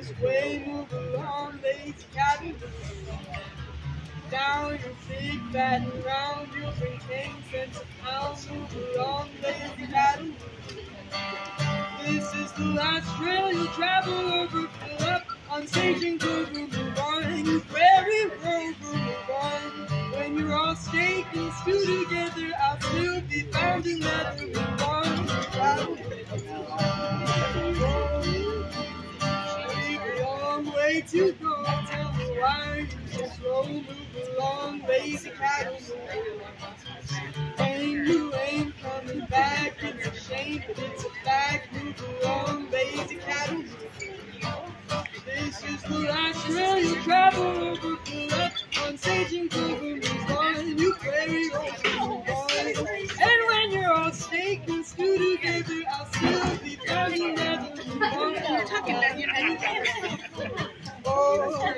this way. Move along, lazy cattle. Down your big fat and round, you'll bring ten cents a pound. Move along, lazy cattle. This is the last trail you'll travel over. Fill up on staging go move on. You prairie road move on. When you're all steak and stew together, I'll still be found in leather. Way to go. Tell me why you so slow. Move along, lazy cattle. Ain't you ain't coming back. It's a shame, but it's a fact. Move along, lazy cattle. This is the last trail you travel over. Pull up on staging cover. Move on, you over. And when you're all steak and stew together, I'll still be found in leather. Move on, You're talking about your Oh,